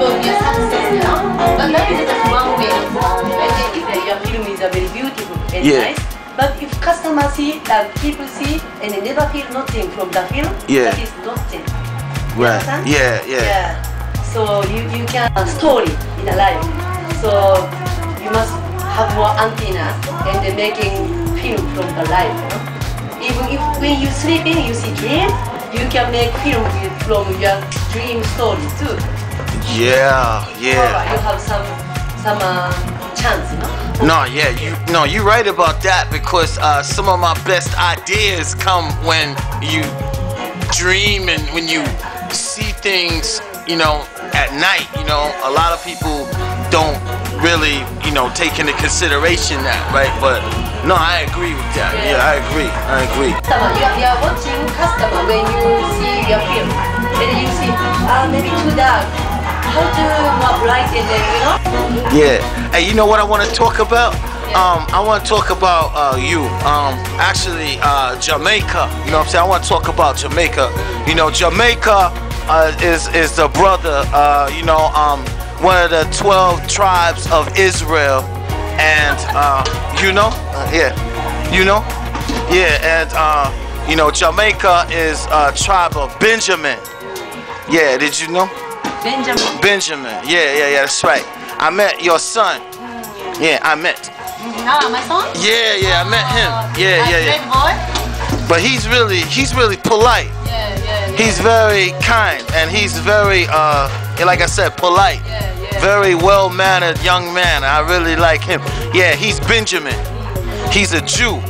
because we are success, you know. But that is just one way. And then if your film is very beautiful and Yeah. nice. But if customer see, uh, people see, and they never feel nothing from the film, Yeah. that is nothing. Right. understand? Yeah, yeah. So you, you can a story in a life. So you must have more antenna and then making film from the life. You know? Even if when you're sleeping you see dream, you can make film from your dream story too. Yeah, yeah. you have some some uh, chance, you know. No, yeah, you no, you're right about that because uh, some of my best ideas come when you dream and when you see things, you know, at night. You know, a lot of people don't really, you know, take into consideration that, right? But no, I agree with that. Yeah, I agree. I agree. Customer, you are, you are watching customer when you see your film, and you see ah maybe too dark. To and then you know. Yeah. Hey, you know what I want to talk about? Um, I want to talk about uh, you. Um, actually, uh, Jamaica. You know what I'm saying? I want to talk about Jamaica. You know, Jamaica uh, is is the brother. Uh, you know, um, one of the 12 tribes of Israel, and uh, you know, uh, yeah, you know, yeah, and you know, Jamaica is a tribe of Benjamin. Yeah, did you know? Benjamin. Benjamin. Yeah, yeah, yeah, that's right. I met your son. Yeah, I met. Ah, my son. Yeah, yeah, I met him. Yeah, yeah, Red yeah. boy. But he's really, he's really polite. Yeah, yeah, yeah. He's very kind and he's very, uh, like I said, polite. yeah, yeah. Very well-mannered young man. I really like him. Yeah, he's Benjamin. He's a Jew.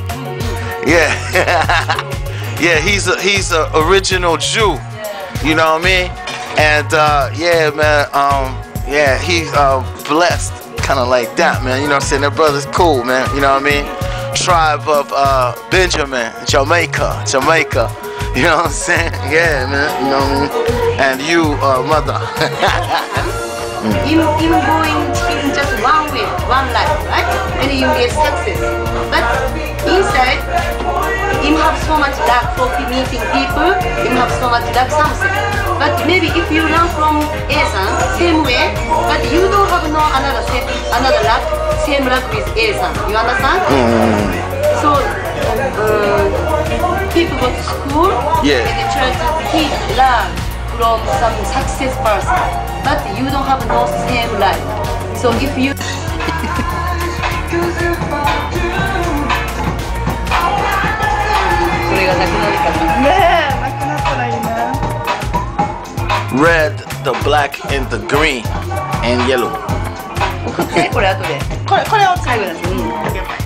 Yeah. yeah, he's a he's a original Jew. You know what I mean? And uh, yeah, man. Um, yeah, he's uh, blessed, kind of like that, man. You know what I'm saying? That brother's cool, man. You know what I mean? Tribe of uh, Benjamin, Jamaica, Jamaica. You know what I'm saying? Yeah, man. You know what I mean? And you, uh, mother. You you going in just one way, one life, right? And you get success. But so much luck for meeting people. You have so much luck something. But maybe if you learn from A-san, same way, but you don't have no another same, another luck, same luck with A-san. You understand? So uh, people go to school Yeah. and they try to teach, learn from some success person. But you don't have no same life. So if you がなくなるから。ねえなくなったらいいな Red, the black, and the green, and yellow. 送ってこれ後で。これこれを最後ですね。